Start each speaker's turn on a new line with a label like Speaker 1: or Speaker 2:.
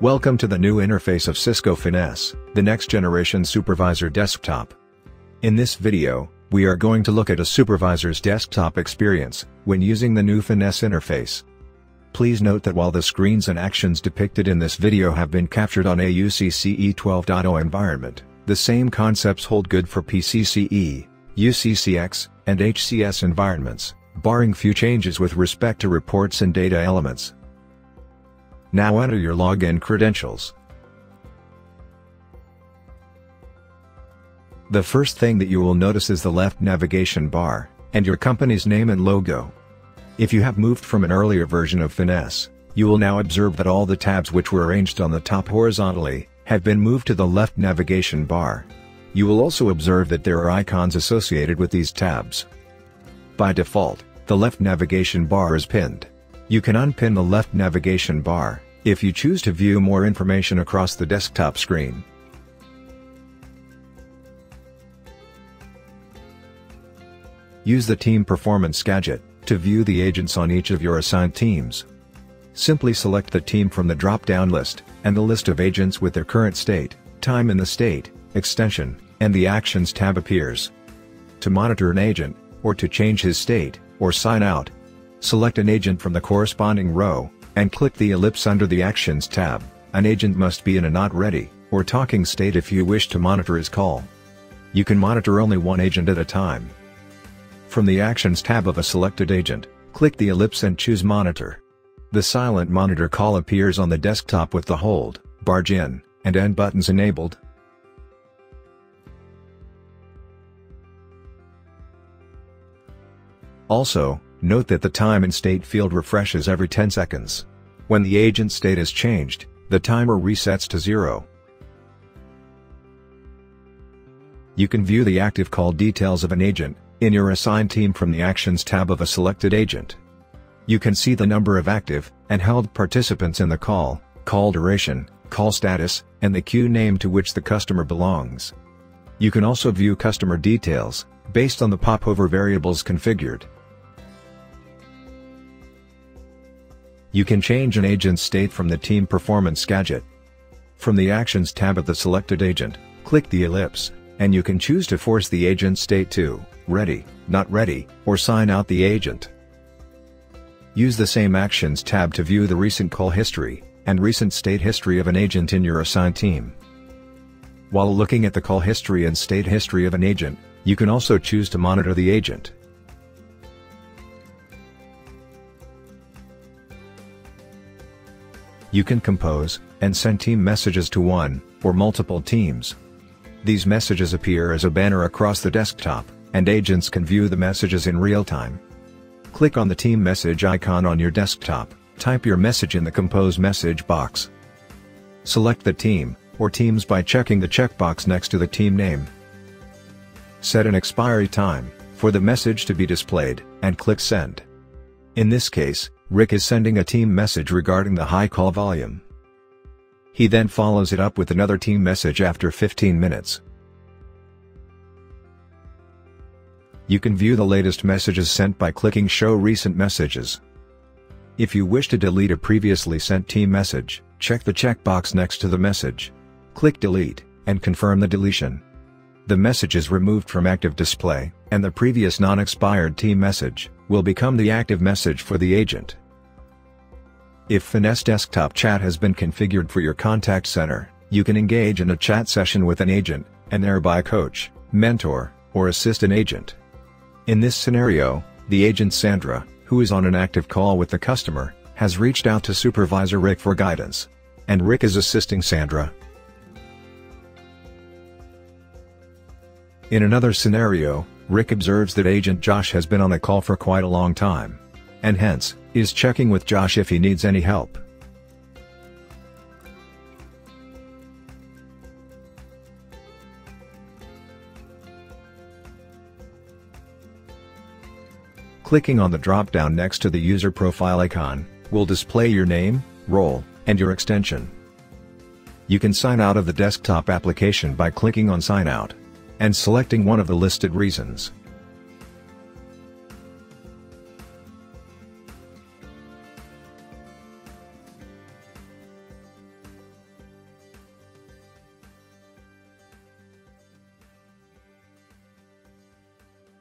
Speaker 1: Welcome to the new interface of Cisco Finesse, the next generation supervisor desktop. In this video, we are going to look at a supervisor's desktop experience, when using the new Finesse interface. Please note that while the screens and actions depicted in this video have been captured on a UCCE 12.0 environment, the same concepts hold good for PCCE, UCCX, and HCS environments, barring few changes with respect to reports and data elements. Now enter your login credentials. The first thing that you will notice is the left navigation bar, and your company's name and logo. If you have moved from an earlier version of Finesse, you will now observe that all the tabs which were arranged on the top horizontally, have been moved to the left navigation bar. You will also observe that there are icons associated with these tabs. By default, the left navigation bar is pinned. You can unpin the left navigation bar, if you choose to view more information across the desktop screen. Use the Team Performance gadget, to view the agents on each of your assigned teams. Simply select the team from the drop-down list, and the list of agents with their current state, time in the state, extension, and the Actions tab appears. To monitor an agent, or to change his state, or sign out, Select an agent from the corresponding row, and click the ellipse under the Actions tab. An agent must be in a not ready, or talking state if you wish to monitor his call. You can monitor only one agent at a time. From the Actions tab of a selected agent, click the ellipse and choose Monitor. The Silent Monitor call appears on the desktop with the Hold, Barge In, and End buttons enabled. Also, Note that the time and state field refreshes every 10 seconds. When the agent state is changed, the timer resets to zero. You can view the active call details of an agent, in your assigned team from the Actions tab of a selected agent. You can see the number of active, and held participants in the call, call duration, call status, and the queue name to which the customer belongs. You can also view customer details, based on the popover variables configured. You can change an agent's state from the Team Performance gadget. From the Actions tab of the selected agent, click the ellipse, and you can choose to force the agent's state to Ready, Not Ready, or sign out the agent. Use the same Actions tab to view the recent call history, and recent state history of an agent in your assigned team. While looking at the call history and state history of an agent, you can also choose to monitor the agent. You can compose, and send team messages to one, or multiple teams. These messages appear as a banner across the desktop, and agents can view the messages in real time. Click on the team message icon on your desktop, type your message in the compose message box. Select the team, or teams by checking the checkbox next to the team name. Set an expiry time, for the message to be displayed, and click send. In this case, Rick is sending a team message regarding the high call volume. He then follows it up with another team message after 15 minutes. You can view the latest messages sent by clicking Show Recent Messages. If you wish to delete a previously sent team message, check the checkbox next to the message. Click Delete, and confirm the deletion. The message is removed from active display, and the previous non-expired team message will become the active message for the agent. If Finesse Desktop Chat has been configured for your contact center, you can engage in a chat session with an agent, and thereby coach, mentor, or assist an agent. In this scenario, the agent Sandra, who is on an active call with the customer, has reached out to Supervisor Rick for guidance. And Rick is assisting Sandra. In another scenario, Rick observes that Agent Josh has been on the call for quite a long time. And hence, is checking with Josh if he needs any help. Clicking on the drop-down next to the user profile icon, will display your name, role, and your extension. You can sign out of the desktop application by clicking on Sign Out and selecting one of the listed reasons.